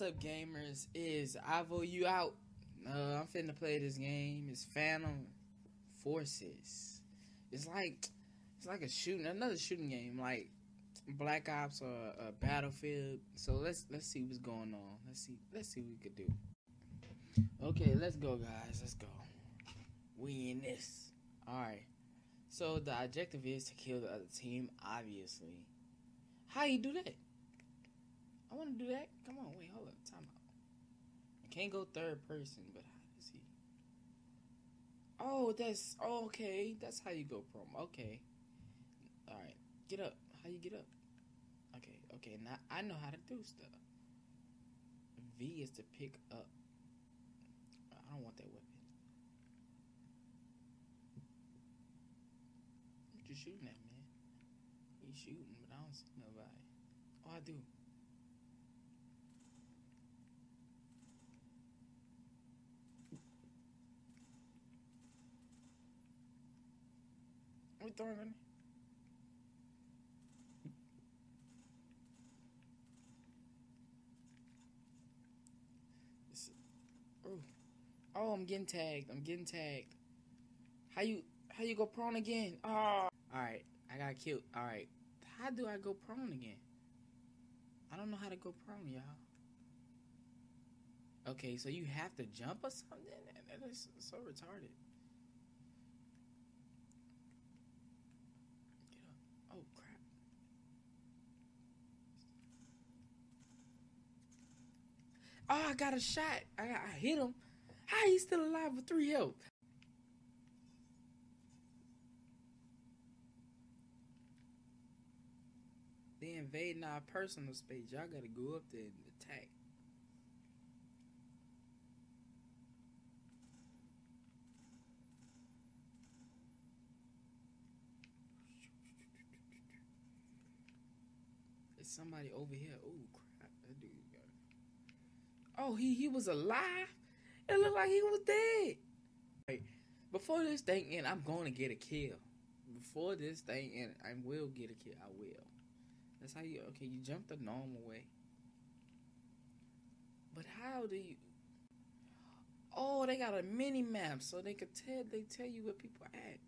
What's up, gamers? Is Ivo you out? Uh, I'm finna play this game. It's Phantom Forces. It's like it's like a shooting, another shooting game, like Black Ops or Battlefield. So let's let's see what's going on. Let's see let's see what we could do. Okay, let's go, guys. Let's go. We in this. All right. So the objective is to kill the other team. Obviously, how you do that? I want to do that. Come on, wait, hold up, time out. I can't go third person, but how does he? Oh, that's oh, okay. That's how you go prone. Okay. All right, get up. How you get up? Okay, okay. Now I know how to do stuff. V is to pick up. I don't want that weapon. What you shooting at, man? You shooting, but I don't see nobody. Oh, I do. Oh, oh, I'm getting tagged. I'm getting tagged. How you how you go prone again? Oh, all right. I got killed. All right. How do I go prone again? I don't know how to go prone, y'all. Okay, so you have to jump or something? That is so retarded. Get up. Oh crap. Oh, I got a shot. I, I hit him. How he still alive with three health? They invading our personal space. Y'all gotta go up there and attack. There's somebody over here. Oh crap! That dude got. Oh, he he was alive. It looked like he was dead. Before this thing end, I'm going to get a kill. Before this thing end, I will get a kill. I will. That's how you. Okay, you jump the normal way. But how do you? Oh, they got a mini map, so they could tell. They tell you where people are at.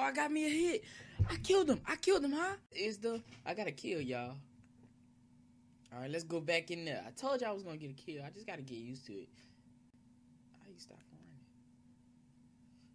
Oh, I got me a hit. I killed him. I killed him, huh? Is the I got to kill y'all. All right, let's go back in there. I told y'all I was gonna get a kill. I just gotta get used to it. How you stop running?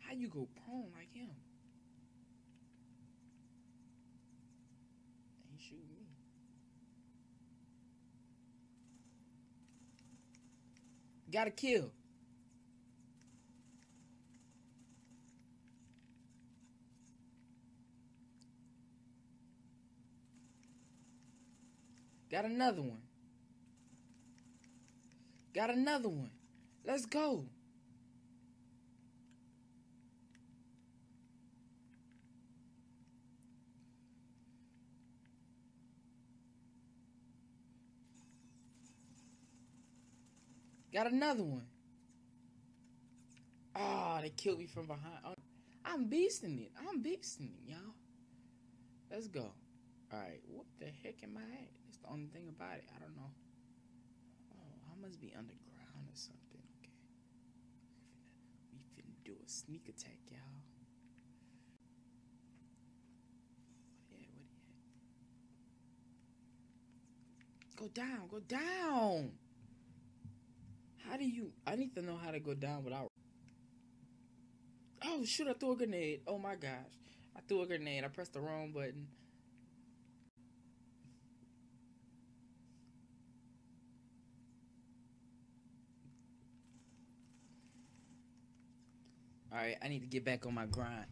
How you go prone like him? Ain't shooting me. Got a kill. Got another one. Got another one. Let's go. Got another one. Oh, they killed me from behind. Oh, I'm beasting it. I'm beasting it, y'all. Let's go. All right, what the heck am I at? The only thing about it. I don't know. Oh, I must be underground or something. Okay. We finna, we finna do a sneak attack, y'all. Go down, go down. How do you? I need to know how to go down without. Oh shoot! I threw a grenade. Oh my gosh! I threw a grenade. I pressed the wrong button. All right, I need to get back on my grind.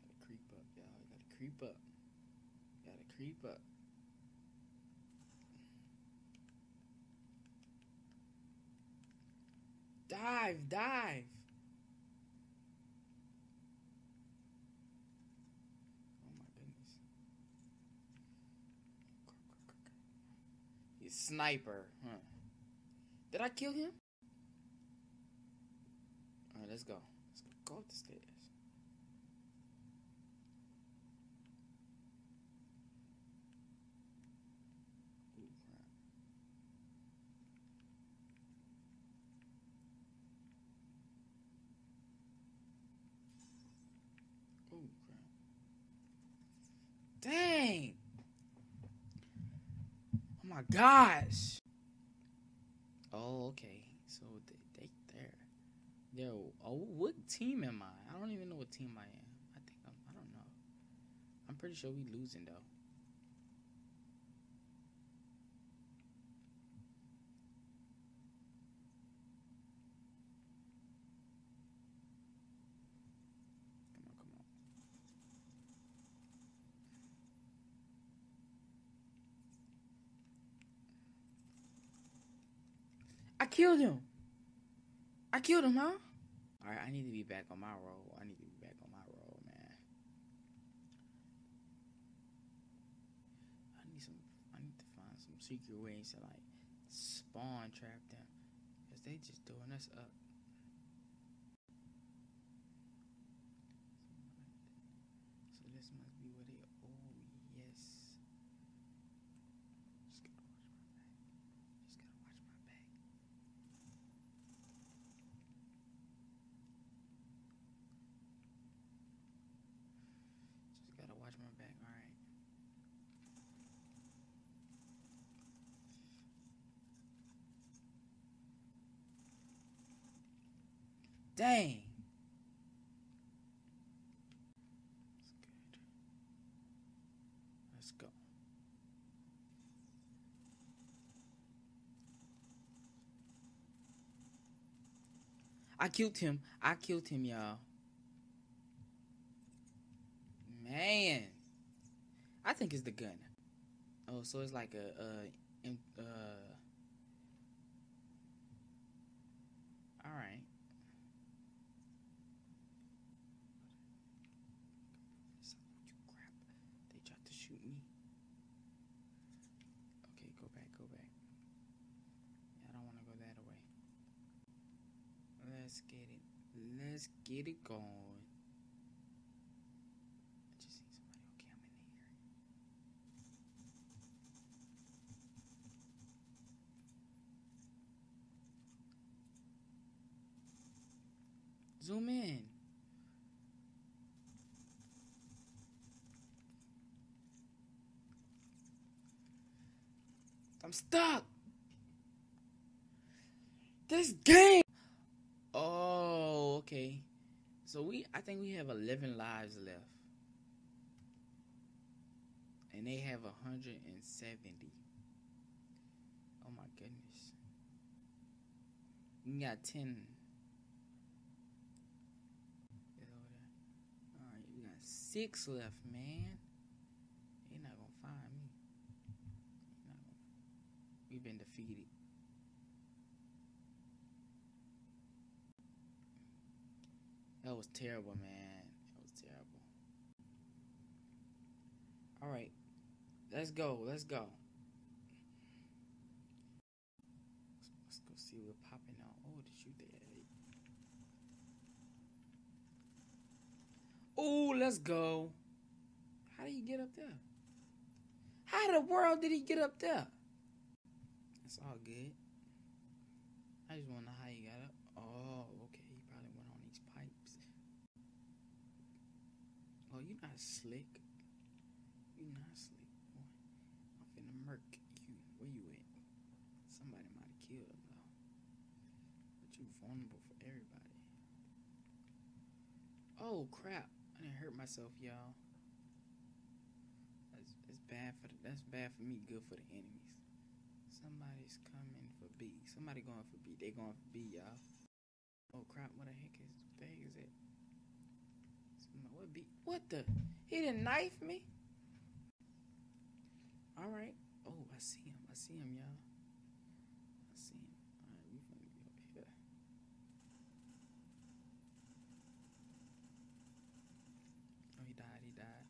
Gotta creep up, y'all. Gotta creep up. Gotta creep up. Dive, dive. Oh my sniper. Huh. Did I kill him? Alright, let's go. Let's go up the stairs. Ooh, crap. Ooh, crap. Dang! My gosh! Oh, okay. So they, they there. Yo, oh, what team am I? I don't even know what team I am. I think I'm. I don't know. I'm pretty sure we losing though. Killed him. I killed him, huh? All right, I need to be back on my roll. I need to be back on my roll, man. I need some. I need to find some secret ways to like spawn trap them, cause they just doing us up. So this must be where they. Oh yes. Just gotta watch my back. Just gotta watch my back. Just gotta watch my back. All right. Dang. Let's go. I killed him. I killed him, y'all. Man. I think it's the gun. Oh, so it's like a uh uh All right. You crap. They tried to shoot me. Okay, go back, go back. Yeah, I don't want to go that way. Let's get it. Let's get it going. I just seen somebody. Okay, I'm in here. Zoom in. I'm stuck. This game. Oh, okay. So we, I think we have 11 lives left. And they have 170. Oh my goodness. We got 10. Get over there. Alright, we got six left, man. They're not gonna find me. Gonna, we've been defeated. That was terrible, man. That was terrible. All right, let's go. Let's go. Let's go see what's popping out. Oh, did you there? Oh, let's go. How did he get up there? How the world did he get up there? It's all good. I just know how he got up. Oh, okay. He probably went on these pipes. Oh, you not slick. You not slick, boy. I'm finna murk you. Where you at? Somebody might have killed him though. But you vulnerable for everybody. Oh crap! I didn't hurt myself, y'all. That's, that's bad for the, that's bad for me. Good for the enemies. Somebody's coming for B. Somebody going for B. They going for B, y'all. Oh crap! What the heck is? The heck is it? Somebody, what B? What the? He didn't knife me. All right. Oh, I see him. I see him, y'all. I see him. All right, we finna be here. Oh, he died. He died.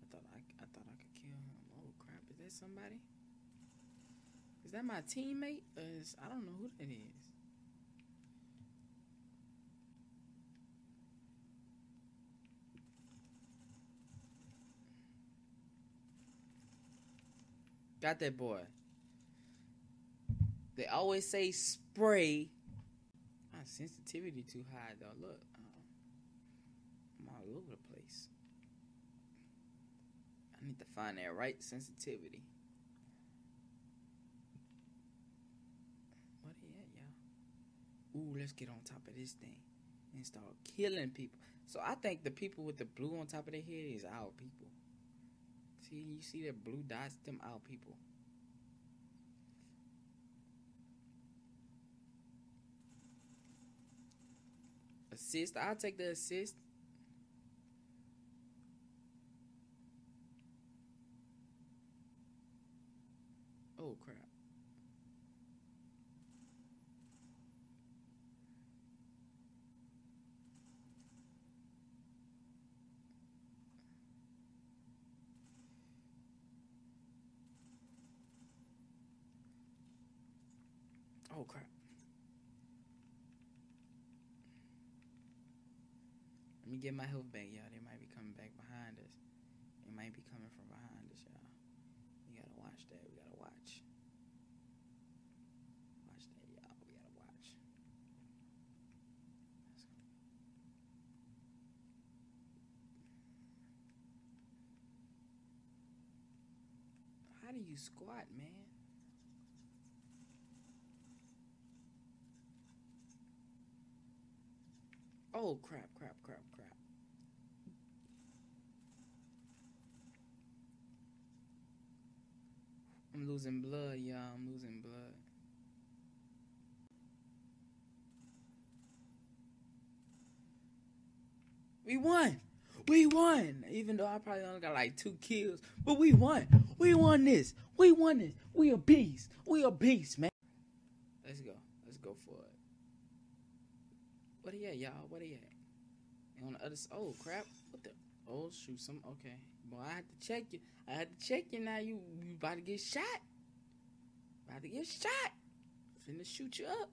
I thought I, I thought I could kill him. Oh crap! Is that somebody? Is that my teammate? Is, I don't know who that is. Got that boy. They always say spray. My sensitivity too high though. Look, uh, I'm all over the place. I need to find that right sensitivity. What he at, y'all? Ooh, let's get on top of this thing and start killing people. So I think the people with the blue on top of their head is our people. See, you see that blue dots? Them our people. Assist. I'll take the assist. Oh crap. Oh crap. Let me get my health back, y'all. They might be coming back behind us. They might be coming from behind us, y'all. We gotta watch that. We gotta watch. Watch that, y'all. We gotta watch. How do you squat, man? Oh crap, crap, crap, crap. I'm losing blood, y'all. I'm losing blood. We won. We won. Even though I probably only got like two kills, but we won. We won this. We won this. We a beast. We a beast, man. Let's go. Let's go for it. What he at, y'all? What he at? And on the other side. Oh crap! What the? Oh shoot! Some okay. Boy, I had to check you. I had to check you. Now you you about to get shot. About to get shot. Finna shoot you up.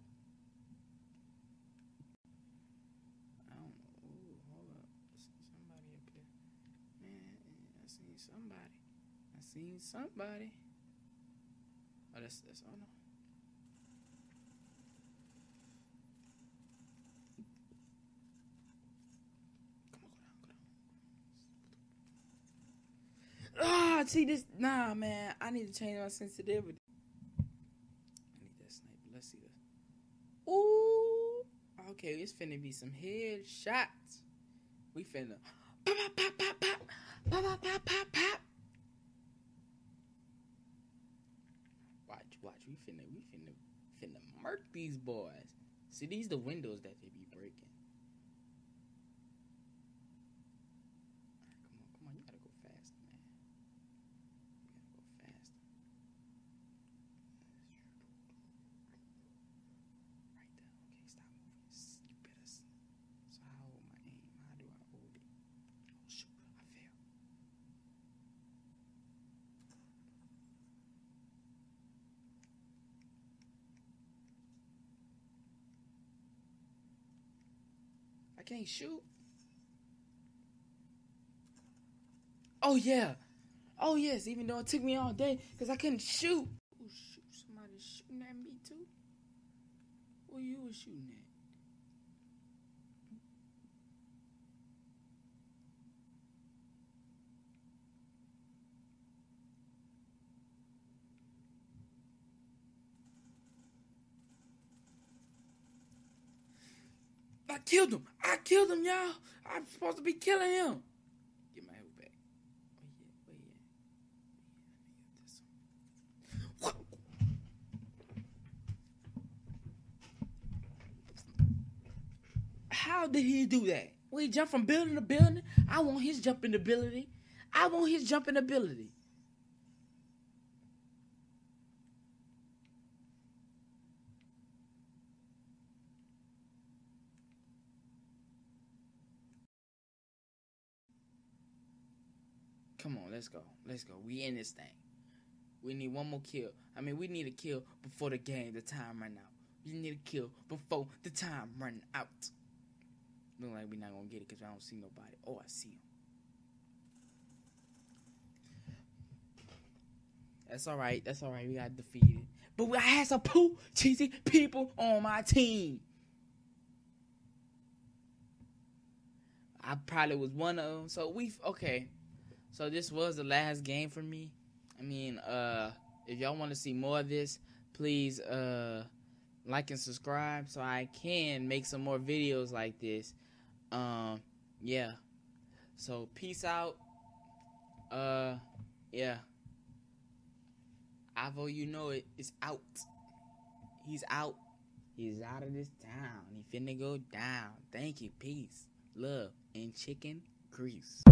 I don't know. Ooh, hold up. Somebody up here. Man, I seen somebody. I seen somebody. Oh, that's that's. Oh no. Come on, go down, go down. Ah, see this? Nah, man. I need to change my sensitivity. I need that sniper. Let's see this. Ooh. Okay, it's finna be some head shots. We finna pop, pop, pop, pop, pop, pop, pop, pop, pop, pop. Watch, watch. We finna, we finna, finna murk these boys. See, these the windows that they be breaking. Come on, come on. You gotta go faster, man. You gotta go faster. Right there. Okay, stop moving. S- You better. s- So how I hold my aim? How do I hold it? Oh shoot! I fell. I can't shoot. Oh yeah. Oh yes. Even though it took me all day because I couldn't shoot. Oh shoot! Somebody's shooting at me too. Who you was shooting at? I killed him. I killed him, y'all. I'm supposed to be killing him. Get my health back. How did he do that? Well, he jumped from building to building. I want his jumping ability. I want his jumping ability. Let's go. Let's go. We in this thing. We need one more kill. I mean, we need a kill before the game, the time run out. We need a kill before the time run out. Look like we're not gonna get it because I don't see nobody. Oh, I see him. That's all right. That's all right. We got defeated. But I had some poo cheesy people on my team. I probably was one of them. So we okay. So this was the last game for me. I mean, uh, if y'all want to see more of this, please uh, like and subscribe so I can make some more videos like this. Um, yeah. So peace out. Uh, yeah. Avo, you know it. it is out. He's out. He's out of this town. He finna go down. Thank you. Peace, love, and chicken degrees.